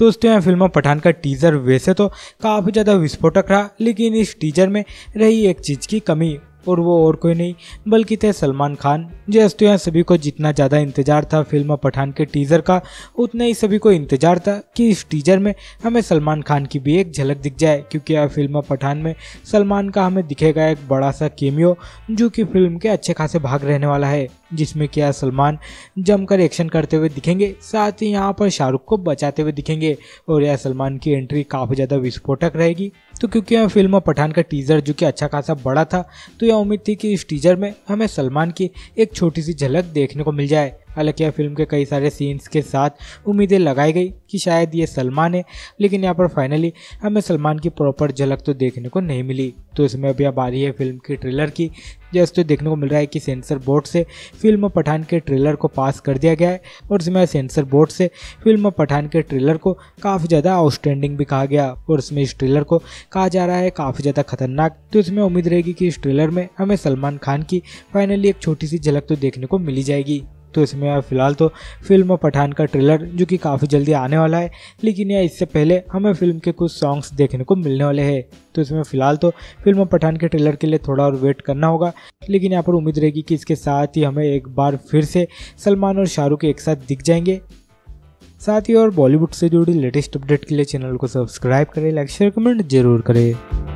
दोस्तों, यह फ़िल्म पठान का टीजर वैसे तो काफ़ी ज़्यादा विस्फोटक रहा, लेकिन इस टीजर में रही एक चीज़ की कमी। और वो और कोई नहीं, बल्कि थे सलमान खान। जैसे यहाँ सभी को जितना ज़्यादा इंतज़ार था फ़िल्म पठान के टीज़र का, उतना ही सभी को इंतज़ार था कि इस टीजर में हमें सलमान खान की भी एक झलक दिख जाए, क्योंकि यह फ़िल्म पठान में सलमान का हमें दिखेगा एक बड़ा सा केमियो जो कि फ़िल्म के अच्छे खासे भाग रहने वाला है, जिसमें क्या सलमान जमकर एक्शन करते हुए दिखेंगे, साथ ही यहाँ पर शाहरुख को बचाते हुए दिखेंगे, और यह सलमान की एंट्री काफ़ी ज़्यादा विस्फोटक रहेगी। तो क्योंकि यह फ़िल्म पठान का टीजर जो कि अच्छा खासा बड़ा था तो यह उम्मीद थी कि इस टीजर में हमें सलमान की एक छोटी सी झलक देखने को मिल जाए। हालाँकि यह फ़िल्म के कई सारे सीन्स के साथ उम्मीदें लगाई गई कि शायद ये सलमान है, लेकिन यहाँ पर फाइनली हमें सलमान की प्रॉपर झलक तो देखने को नहीं मिली। तो इसमें अभी अब आ रही है फ़िल्म की ट्रेलर की। जैसे तो देखने को मिल रहा है कि सेंसर बोर्ड से फ़िल्म पठान के ट्रेलर को पास कर दिया गया है और इसमें सेंसर बोर्ड से फ़िल्म पठान के ट्रेलर को काफ़ी ज़्यादा आउटस्टैंडिंग भी कहा गया और इसमें इस ट्रेलर को कहा जा रहा है काफ़ी ज़्यादा खतरनाक। तो इसमें उम्मीद रहेगी कि इस ट्रेलर में हमें सलमान खान की फाइनली एक छोटी सी झलक तो देखने को मिली जाएगी। तो इसमें फ़िलहाल तो फ़िल्म पठान का ट्रेलर, जो कि काफ़ी जल्दी आने वाला है, लेकिन यह इससे पहले हमें फ़िल्म के कुछ सॉन्ग्स देखने को मिलने वाले हैं। तो इसमें फ़िलहाल तो फ़िल्म पठान के ट्रेलर के लिए थोड़ा और वेट करना होगा, लेकिन यहाँ पर उम्मीद रहेगी कि इसके साथ ही हमें एक बार फिर से सलमान और शाहरुख एक साथ दिख जाएँगे। साथ ही और बॉलीवुड से जुड़ी लेटेस्ट अपडेट के लिए चैनल को सब्सक्राइब करें लाइक शेयर कमेंट ज़रूर करें।